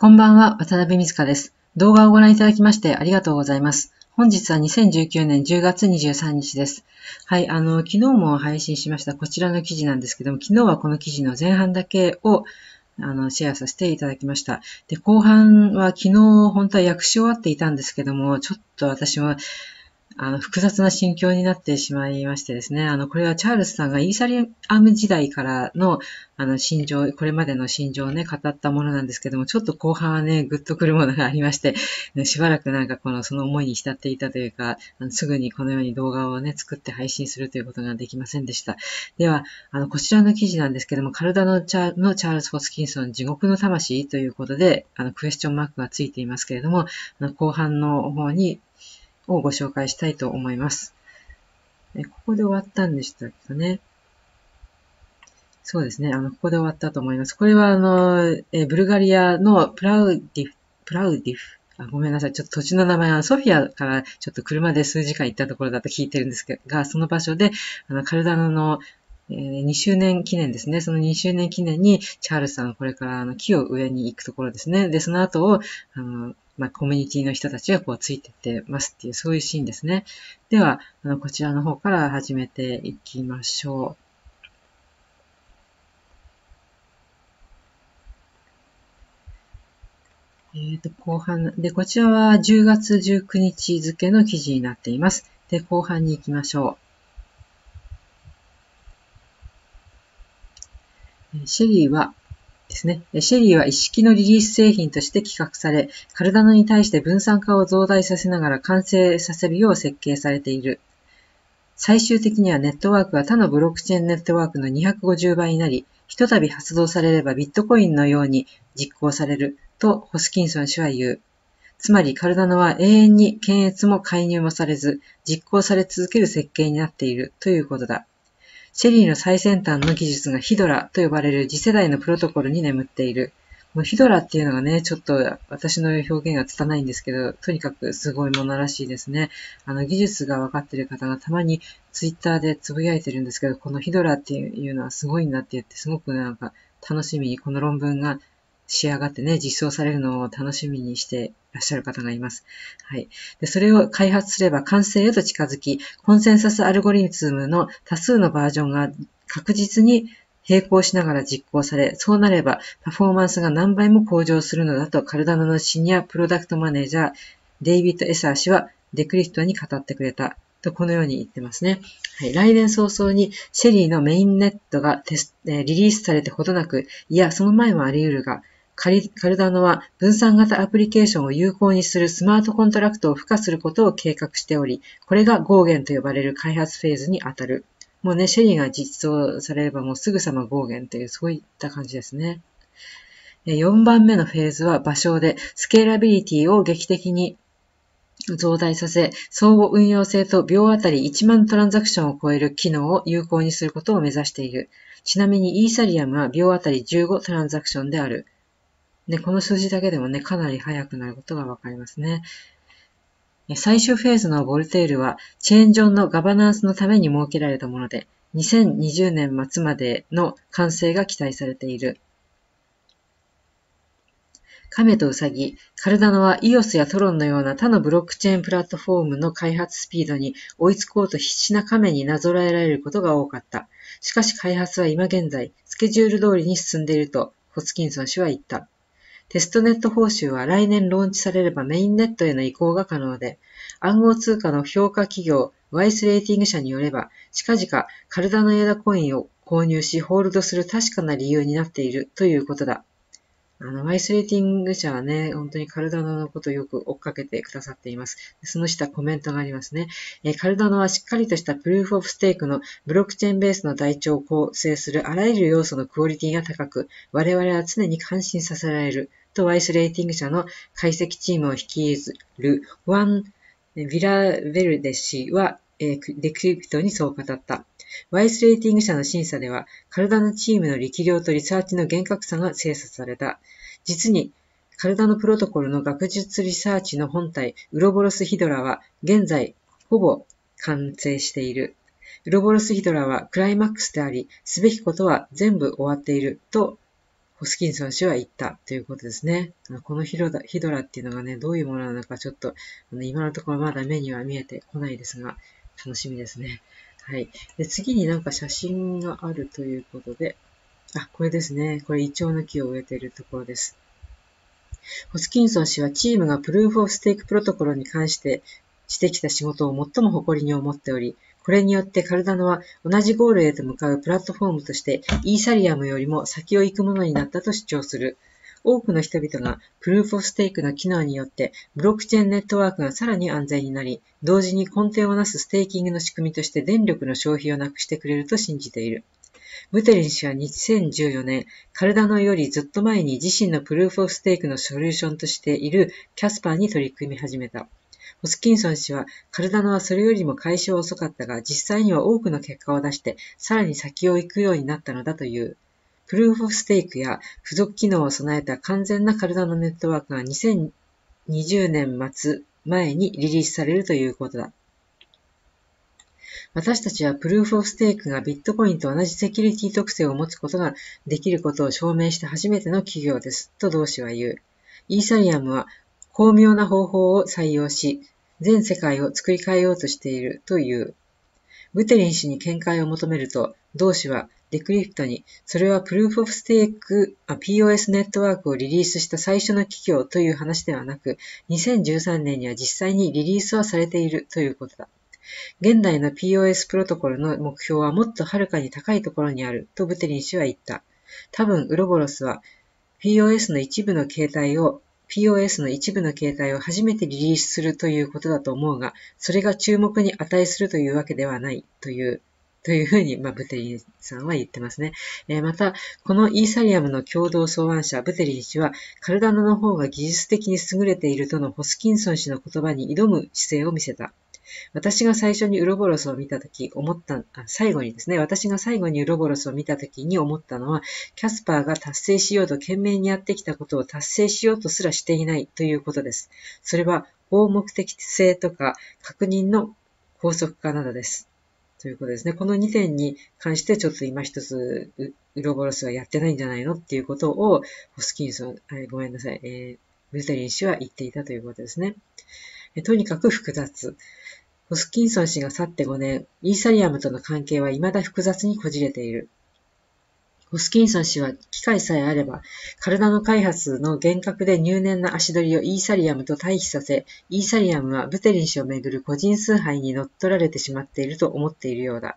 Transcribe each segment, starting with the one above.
こんばんは、渡辺美香です。動画をご覧いただきましてありがとうございます。本日は2019年10月23日です。はい、あの、昨日も配信しましたこちらの記事なんですけども、昨日はこの記事の前半だけをあの、シェアさせていただきました。で、後半は昨日本当は訳し終わっていたんですけども、ちょっと私はあの、複雑な心境になってしまいましてですね、あの、これはチャールズさんがイーサリアム時代からの、あの、心情、これまでの心情をね、語ったものなんですけども、ちょっと後半はね、ぐっとくるものがありまして、しばらくなんかこの、その思いに浸っていたというか、すぐにこのように動画をね、作って配信するということができませんでした。では、あの、こちらの記事なんですけども、体のチャのチャールズ・ホスキンソン、地獄の魂ということで、あの、クエスチョンマークがついていますけれども、後半の方に、をご紹介したいと思います。えここで終わったんでしたっけね？そうですね。あの、ここで終わったと思います。これは、あの、えブルガリアのプラウディフ、プラウディフ、あごめんなさい。ちょっと土地の名前はソフィアからちょっと車で数時間行ったところだと聞いてるんですが、その場所で、あの、カルダノの、えー、2周年記念ですね。その2周年記念に、チャールズさんこれからあの木を植えに行くところですね。で、その後を、あの、まあ、コミュニティの人たちがこうついてってますっていう、そういうシーンですね。では、あのこちらの方から始めていきましょう。えっ、ー、と、後半。で、こちらは10月19日付の記事になっています。で、後半に行きましょう。シェリーはですね。シェリーは一式のリリース製品として企画され、カルダノに対して分散化を増大させながら完成させるよう設計されている。最終的にはネットワークは他のブロックチェーンネットワークの250倍になり、ひとたび発動されればビットコインのように実行されるとホスキンソン氏は言う。つまりカルダノは永遠に検閲も介入もされず、実行され続ける設計になっているということだ。チェリーの最先端の技術がヒドラと呼ばれる次世代のプロトコルに眠っている。もうヒドラっていうのがね、ちょっと私の表現が拙いんですけど、とにかくすごいものらしいですね。あの技術が分かってる方がたまにツイッターでつぶやいてるんですけど、このヒドラっていうのはすごいんだって言って、すごくなんか楽しみにこの論文が仕上がってね、実装されるのを楽しみにしていらっしゃる方がいます。はい。で、それを開発すれば完成へと近づき、コンセンサスアルゴリズムの多数のバージョンが確実に並行しながら実行され、そうなればパフォーマンスが何倍も向上するのだとカルダノのシニアプロダクトマネージャー、デイビッド・エサー氏はデクリプトに語ってくれた。と、このように言ってますね。はい。来年早々にシェリーのメインネットがテス、えリリースされてほどなく、いや、その前もあり得るが、カルダノは分散型アプリケーションを有効にするスマートコントラクトを付加することを計画しており、これがゴーゲンと呼ばれる開発フェーズにあたる。もうね、シェリーが実装されればもうすぐさまゴーゲンというそういった感じですね。4番目のフェーズは場所でスケーラビリティを劇的に増大させ、相互運用性と秒あたり1万トランザクションを超える機能を有効にすることを目指している。ちなみにイーサリアムは秒あたり15トランザクションである。で、この数字だけでもね、かなり速くなることがわかりますね。最終フェーズのボルテールは、チェーン上のガバナンスのために設けられたもので、2020年末までの完成が期待されている。亀とウサギ、カルダノは EOS やトロンのような他のブロックチェーンプラットフォームの開発スピードに追いつこうと必死な亀になぞらえられることが多かった。しかし開発は今現在、スケジュール通りに進んでいると、ホスキンソン氏は言った。テストネット報酬は来年ローンチされればメインネットへの移行が可能で、暗号通貨の評価企業ワイスレーティング社によれば、近々カルダの枝コインを購入しホールドする確かな理由になっているということだ。あの、ワイスレーティング社はね、本当にカルダノのことをよく追っかけてくださっています。その下コメントがありますね。えカルダノはしっかりとしたプルーフオブステークのブロックチェーンベースの台帳を構成するあらゆる要素のクオリティが高く、我々は常に感心させられる。とワイスレーティング社の解析チームを率いるワン・ヴィラ・ヴェルデ氏は、えー、デクリプトにそう語った。ワイスレーティング社の審査では、カルダノのチームの力量とリサーチの厳格さが精査された。実に、カルダのプロトコルの学術リサーチの本体、ウロボロスヒドラは、現在、ほぼ完成している。ウロボロスヒドラはクライマックスであり、すべきことは全部終わっているとホスキンソン氏は言ったということですね。このヒドラヒドラっていうのがね、どういうものなのかちょっと、今のところまだ目には見えてこないですが、楽しみですね。はい。で次になんか写真があるということで、あ、これですね。これイチョウの木を植えているところです。ホスキンソン氏はチームがプルーフ・オフ・ステークプロトコルに関してしてきた仕事を最も誇りに思っており、これによってカルダノは同じゴールへと向かうプラットフォームとしてイーサリアムよりも先を行くものになったと主張する。多くの人々がプルーフ・オフ・ステークの機能によってブロックチェーンネットワークがさらに安全になり、同時に根底をなすステーキングの仕組みとして電力の消費をなくしてくれると信じている。ブテリン氏は2014年、カルダノよりずっと前に自身のプルーフ・オフ・ステークのソリューションとしているキャスパーに取り組み始めた。ホスキンソン氏は、カルダノはそれよりも解消遅かったが、実際には多くの結果を出して、さらに先を行くようになったのだという。プルーフ・オフ・ステークや付属機能を備えた完全なカルダノネットワークが2020年末前にリリースされるということだ。私たちはプルーフ・オフ・ステークがビットコインと同じセキュリティ特性を持つことができることを証明した初めての企業です。と同氏は言う。イーサリアムは巧妙な方法を採用し、全世界を作り変えようとしているという。ブテリン氏に見解を求めると、同氏はデクリプトに、それはプルーフ・オフ・ステーク、POS ネットワークをリリースした最初の企業という話ではなく、2013年には実際にリリースはされているということだ。現代の POS プロトコルの目標はもっとはるかに高いところにあるとブテリン氏は言った。多分、ウロボロスは POS の一部の形態を POS の一部の形態を初めてリリースするということだと思うが、それが注目に値するというわけではないという、というふうに、まあ、ブテリンさんは言ってますね。えー、また、このイーサリアムの共同草案者、ブテリン氏は、カルダナの方が技術的に優れているとのホスキンソン氏の言葉に挑む姿勢を見せた。私が最初にウロボロスを見たとき思った、最後にですね、私が最後にウロボロスを見たときに思ったのは、キャスパーが達成しようと懸命にやってきたことを達成しようとすらしていないということです。それは、法目的性とか確認の法則化などです。ということですね。この2点に関してちょっと今一つウロボロスはやってないんじゃないのっていうことをホスキンソン、ごめんなさい、えー、ルテリン氏は言っていたということですね。とにかく複雑。ホスキンソン氏が去って5年、イーサリアムとの関係は未だ複雑にこじれている。ホスキンソン氏は機会さえあれば、体の開発の厳格で入念な足取りをイーサリアムと対比させ、イーサリアムはブテリン氏をめぐる個人崇拝に乗っ取られてしまっていると思っているようだ。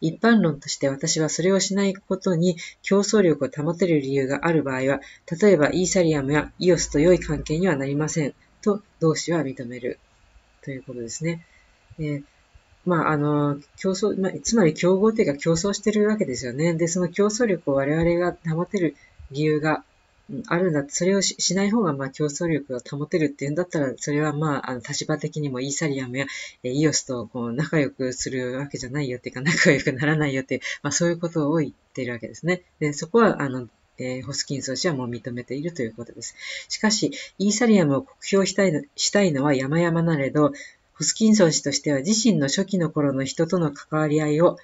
一般論として私はそれをしないことに競争力を保てる理由がある場合は、例えばイーサリアムやイオスと良い関係にはなりません、と同氏は認める。ということですね。えー、まあ、あの、競争、まあ、つまり競合というか競争してるわけですよね。で、その競争力を我々が保てる理由があるんだそれをしない方が、まあ、競争力を保てるっていうんだったら、それは、まあ、あの、立場的にもイーサリアムや、えイオスと、こう、仲良くするわけじゃないよっていうか、仲良くならないよっていう、まあ、そういうことを言っているわけですね。で、そこは、あの、えー、ホスキンソン氏はもう認めているということです。しかし、イーサリアムを酷評したいのしたいのは山々なれど、ホスキンソン氏としては自身の初期の頃の人との関わり合いを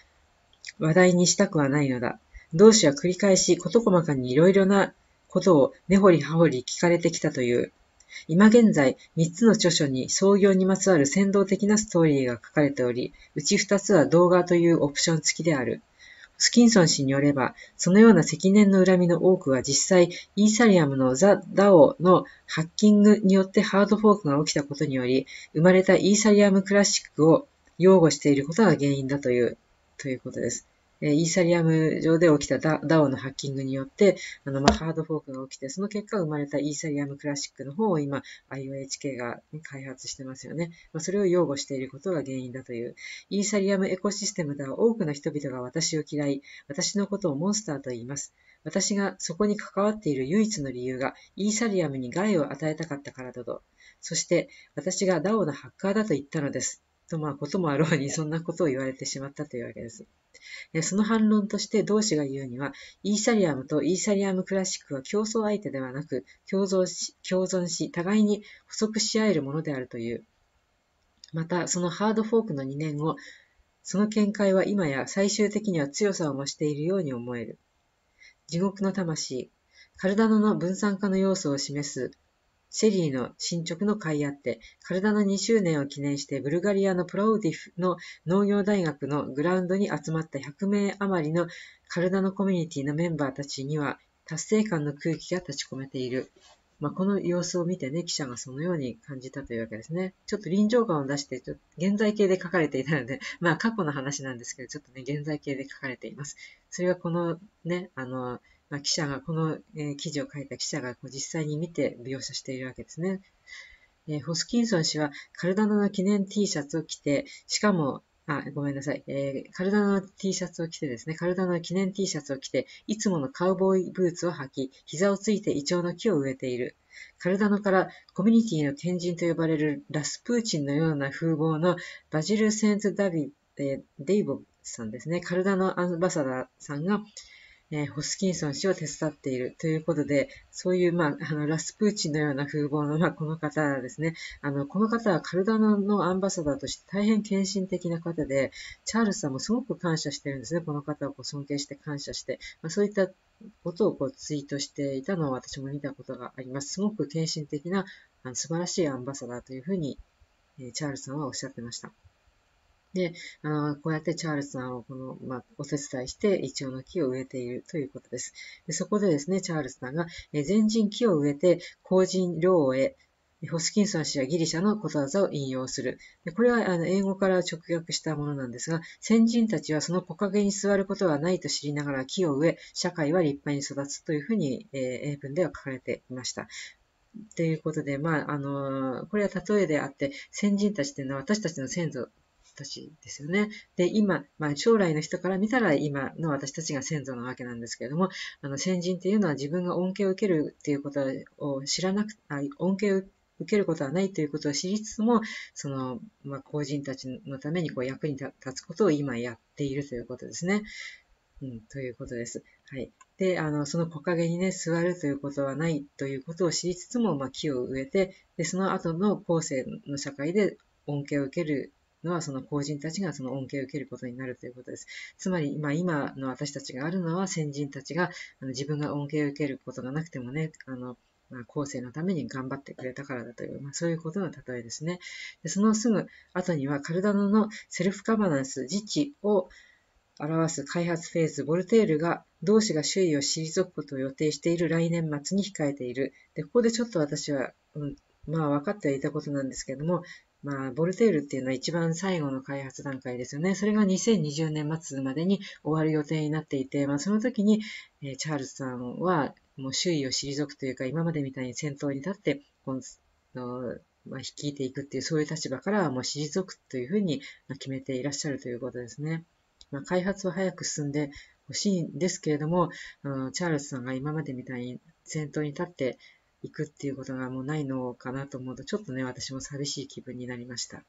話題にしたくはないのだ。同志は繰り返し事細かにいろいろなことを根掘り葉掘り聞かれてきたという。今現在、3つの著書に創業にまつわる先導的なストーリーが書かれており、うち2つは動画というオプション付きである。スキンソン氏によれば、そのような積年の恨みの多くは実際、イーサリアムのザ・ダオのハッキングによってハードフォークが起きたことにより、生まれたイーサリアムクラシックを擁護していることが原因だという、ということです。えイーサリアム上で起きた DAO のハッキングによって、あの、まあ、ハードフォークが起きて、その結果生まれたイーサリアムクラシックの方を今、IOHK が、開発してますよね。まあ、それを擁護していることが原因だという。イーサリアムエコシステムでは多くの人々が私を嫌い、私のことをモンスターと言います。私がそこに関わっている唯一の理由が、イーサリアムに害を与えたかったからだと。そして、私が DAO のハッカーだと言ったのです。と、まあ、こともあろうに、そんなことを言われてしまったというわけです。その反論として同志が言うには、イーサリアムとイーサリアムクラシックは競争相手ではなく、共存し、共存し互いに補足し合えるものであるという。また、そのハードフォークの2年後、その見解は今や最終的には強さを増しているように思える。地獄の魂。カルダノの分散化の要素を示すシェリーの進捗の会あって、カルダノ2周年を記念してブルガリアのプラウディフの農業大学のグラウンドに集まった100名余りのカルダノコミュニティのメンバーたちには達成感の空気が立ち込めている。まあ、この様子を見てね、記者がそのように感じたというわけですね。ちょっと臨場感を出して、ちょっと現在形で書かれていたので、まあ過去の話なんですけど、ちょっとね、現在形で書かれています。それはこのね、あの、まあ、記者が、この、えー、記事を書いた記者がこう実際に見て描写しているわけですね。えー、ホスキンソン氏はカルダノの記念 T シャツを着て、しかも、あ、ごめんなさい。えー、カルダノの T シャツを着てですね、カルダノの記念 T シャツを着て、いつものカウボーイブーツを履き、膝をついてイチョウの木を植えている。カルダノからコミュニティの天神と呼ばれるラスプーチンのような風貌のバジル・セント・ダビ、えー、デイボさんですね。カルダノアンバサダーさんが、えー、ホスキンソン氏を手伝っているということで、そういう、まあ、あの、ラスプーチンのような風貌の、まあ、この方ですね。あの、この方はカルダノのアンバサダーとして大変献身的な方で、チャールズさんもすごく感謝してるんですね。この方をこう尊敬して感謝して、まあ、そういったことをこうツイートしていたのを私も見たことがあります。すごく献身的な、あの素晴らしいアンバサダーというふうに、えー、チャールズさんはおっしゃってました。で、あの、こうやってチャールズさんをこの、まあ、お手伝いして、イチョウの木を植えているということです。でそこでですね、チャールズさんが、え全人木を植えて、後人量を得、ホスキンソン氏はギリシャのことわざを引用する。でこれはあの英語から直訳したものなんですが、先人たちはその木陰に座ることはないと知りながら木を植え、社会は立派に育つというふうに、えー、英文では書かれていました。ということで、まあ、あのこれは例えであって、先人たちというのは私たちの先祖たちですよね。で、今、まあ、将来の人から見たら今の私たちが先祖なわけなんですけれども、あの、先人っていうのは自分が恩恵を受けるっていうことを知らなく、あ恩恵を受けることはないということを知りつつも、その、まあ、後人たちのためにこう役に立つことを今やっているということですね。うん、ということです。はい。で、あの、その木陰にね、座るということはないということを知りつつも、まあ、木を植えて、で、その後の後世の社会で恩恵を受けるのは、その後人たちがその恩恵を受けることになるということです。つまり、まあ、今の私たちがあるのは、先人たちがあの自分が恩恵を受けることがなくてもね、あの、まあ、後世のために頑張ってくれたからだという、まあ、そういうことの例えですね。でそのすぐ後には、カルダノのセルフカバナンス、自治を表す開発フェーズ、ボルテールが同志が周囲を退くことを予定している来年末に控えている。で、ここでちょっと私は、うん、まあ分かってはいたことなんですけれども、まあ、ボルテールっていうのは一番最後の開発段階ですよね。それが2020年末までに終わる予定になっていて、まあ、その時に、えー、チャールズさんは、もう周囲を退くというか、今までみたいに先頭に立って、このまあ、率いていくっていう、そういう立場からはもう退くというふうに決めていらっしゃるということですね。まあ、開発は早く進んでほしいんですけれども、うんチャールズさんが今までみたいに先頭に立って、行くっていうことがもうないのかなと思うと、ちょっとね、私も寂しい気分になりました。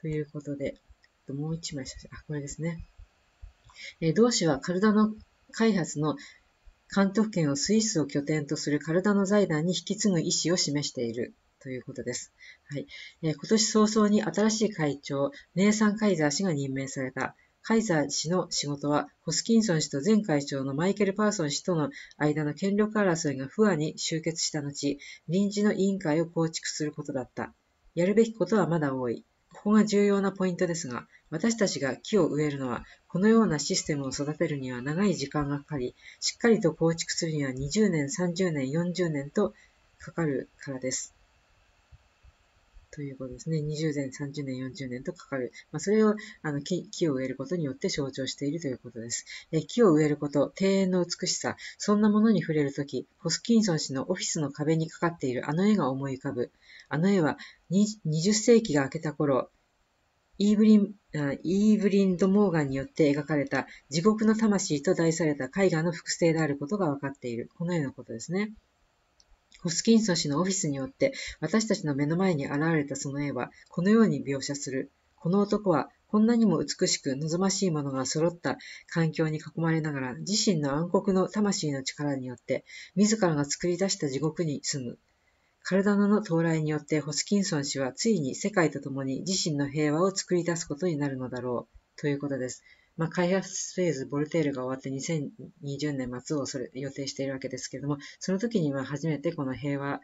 ということで、もう一枚写真、あ、これですね。えー、同氏はカルダノ開発の監督権をスイスを拠点とするカルダノ財団に引き継ぐ意思を示しているということです。はい。えー、今年早々に新しい会長、ネイサン・カイザー氏が任命された。カイザー氏の仕事は、ホスキンソン氏と前会長のマイケル・パーソン氏との間の権力争いが不安に終結した後、臨時の委員会を構築することだった。やるべきことはまだ多い。ここが重要なポイントですが、私たちが木を植えるのは、このようなシステムを育てるには長い時間がかかり、しっかりと構築するには20年、30年、40年とかかるからです。ということですね。20年、30年、40年とかかる。まあ、それをあの木木を植えることによって象徴しているということです。え木を植えること、庭園の美しさ、そんなものに触れるとき、ホスキンソン氏のオフィスの壁にかかっているあの絵が思い浮かぶ。あの絵は20世紀が明けた頃、イーブリン、イーブリンド・モーガンによって描かれた地獄の魂と題された絵画の複製であることが分かっている。このようなことですね。ホスキンソン氏のオフィスによって私たちの目の前に現れたその絵はこのように描写する。この男はこんなにも美しく望ましいものが揃った環境に囲まれながら自身の暗黒の魂の力によって自らが作り出した地獄に住む。カルダノの到来によってホスキンソン氏はついに世界と共に自身の平和を作り出すことになるのだろう。ということです。まあ、開発フェーズ、ボルテールが終わって2020年末をそれ予定しているわけですけれども、その時には初めてこの平和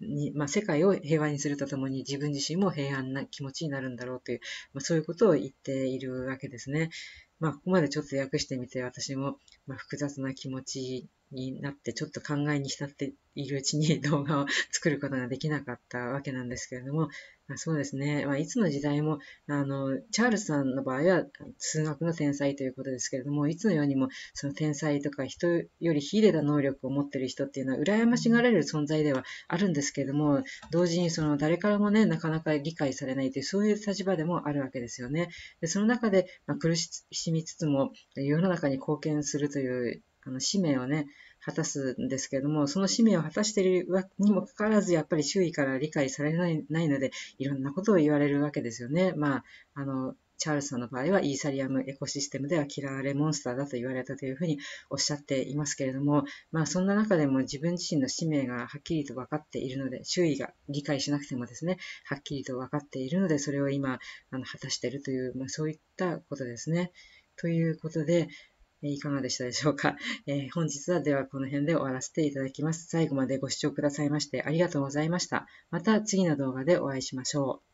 に、まあ、世界を平和にするとともに自分自身も平安な気持ちになるんだろうという、まあ、そういうことを言っているわけですね。まあ、ここまでちょっと訳してみて、私も、ま複雑な気持ちになってちょっと考えに浸っているうちに動画を 作ることができなかったわけなんですけれども、まあ、そうですね、まあ、いつの時代も、あの、チャールズさんの場合は数学の天才ということですけれども、いつのようにもその天才とか人より秀でた能力を持っている人っていうのは羨ましがられる存在ではあるんですけれども、同時にその誰からもね、なかなか理解されないというそういう立場でもあるわけですよね。でその中で、まあ、苦しみつつも世の中に貢献するというあの使命をね、果たすんですけれども、その使命を果たしているにもかかわらず、やっぱり周囲から理解されないので、いろんなことを言われるわけですよね。まあ、あの、チャールズさんの場合はイーサリアムエコシステムでは嫌われモンスターだと言われたというふうにおっしゃっていますけれども、まあそんな中でも自分自身の使命がはっきりと分かっているので、周囲が理解しなくてもですね、はっきりと分かっているので、それを今、あの果たしているという、まあそういったことですね。ということで、いかがでしたでしょうか、えー、本日はではこの辺で終わらせていただきます。最後までご視聴くださいましてありがとうございました。また次の動画でお会いしましょう。